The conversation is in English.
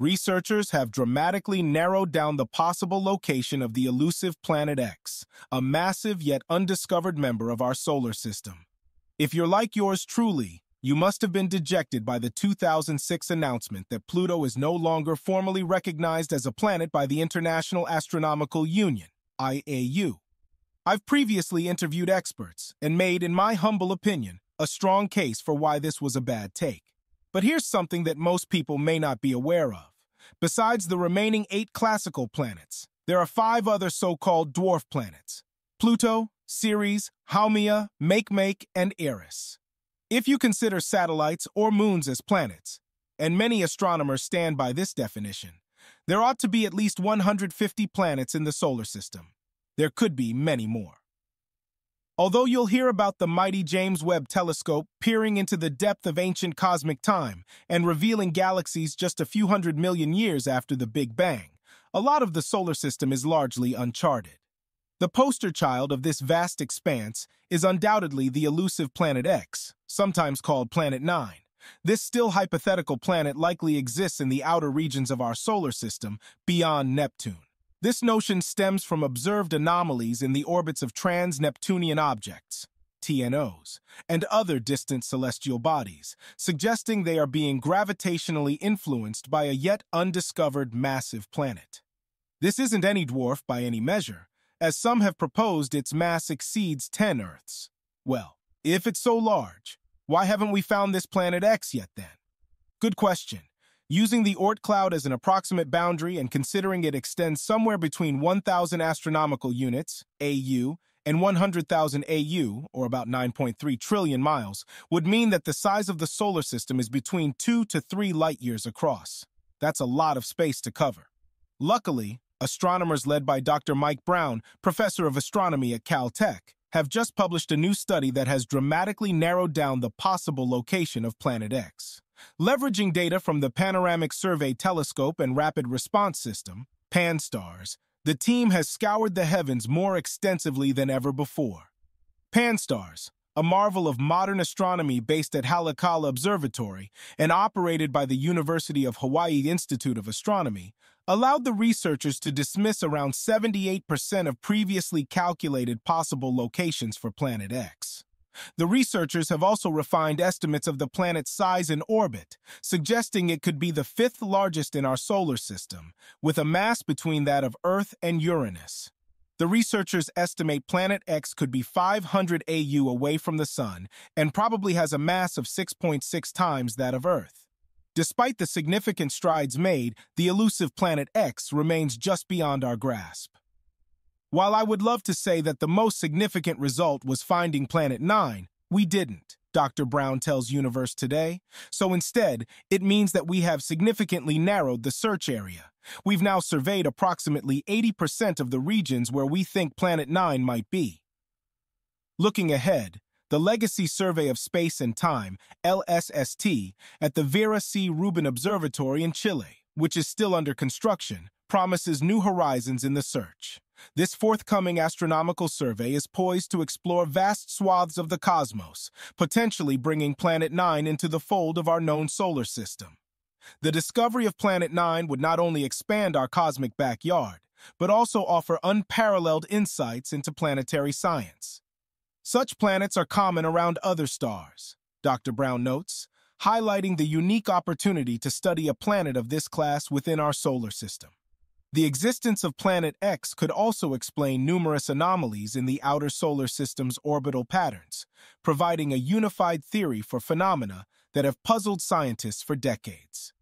researchers have dramatically narrowed down the possible location of the elusive Planet X, a massive yet undiscovered member of our solar system. If you're like yours truly, you must have been dejected by the 2006 announcement that Pluto is no longer formally recognized as a planet by the International Astronomical Union, IAU. I've previously interviewed experts and made, in my humble opinion, a strong case for why this was a bad take. But here's something that most people may not be aware of. Besides the remaining eight classical planets, there are five other so-called dwarf planets. Pluto, Ceres, Haumea, Makemake, and Eris. If you consider satellites or moons as planets, and many astronomers stand by this definition, there ought to be at least 150 planets in the solar system. There could be many more. Although you'll hear about the mighty James Webb Telescope peering into the depth of ancient cosmic time and revealing galaxies just a few hundred million years after the Big Bang, a lot of the solar system is largely uncharted. The poster child of this vast expanse is undoubtedly the elusive Planet X, sometimes called Planet 9. This still hypothetical planet likely exists in the outer regions of our solar system, beyond Neptune. This notion stems from observed anomalies in the orbits of trans-Neptunian objects, TNOs, and other distant celestial bodies, suggesting they are being gravitationally influenced by a yet undiscovered massive planet. This isn't any dwarf by any measure, as some have proposed its mass exceeds 10 Earths. Well, if it's so large, why haven't we found this planet X yet then? Good question. Using the Oort cloud as an approximate boundary and considering it extends somewhere between 1,000 astronomical units, AU, and 100,000 AU, or about 9.3 trillion miles, would mean that the size of the solar system is between 2 to 3 light-years across. That's a lot of space to cover. Luckily, astronomers led by Dr. Mike Brown, professor of astronomy at Caltech, have just published a new study that has dramatically narrowed down the possible location of Planet X. Leveraging data from the Panoramic Survey Telescope and Rapid Response System, PanSTARRS, the team has scoured the heavens more extensively than ever before. PanSTARRS, a marvel of modern astronomy based at Haleakala Observatory and operated by the University of Hawaii Institute of Astronomy, allowed the researchers to dismiss around 78% of previously calculated possible locations for Planet X. The researchers have also refined estimates of the planet's size and orbit, suggesting it could be the fifth largest in our solar system, with a mass between that of Earth and Uranus. The researchers estimate Planet X could be 500 AU away from the Sun and probably has a mass of 6.6 times that of Earth. Despite the significant strides made, the elusive Planet X remains just beyond our grasp. While I would love to say that the most significant result was finding Planet 9, we didn't, Dr. Brown tells Universe Today. So instead, it means that we have significantly narrowed the search area. We've now surveyed approximately 80% of the regions where we think Planet 9 might be. Looking ahead, the Legacy Survey of Space and Time, LSST, at the Vera C. Rubin Observatory in Chile, which is still under construction, promises new horizons in the search. This forthcoming astronomical survey is poised to explore vast swaths of the cosmos, potentially bringing Planet 9 into the fold of our known solar system. The discovery of Planet 9 would not only expand our cosmic backyard, but also offer unparalleled insights into planetary science. Such planets are common around other stars, Dr. Brown notes, highlighting the unique opportunity to study a planet of this class within our solar system. The existence of Planet X could also explain numerous anomalies in the outer solar system's orbital patterns, providing a unified theory for phenomena that have puzzled scientists for decades.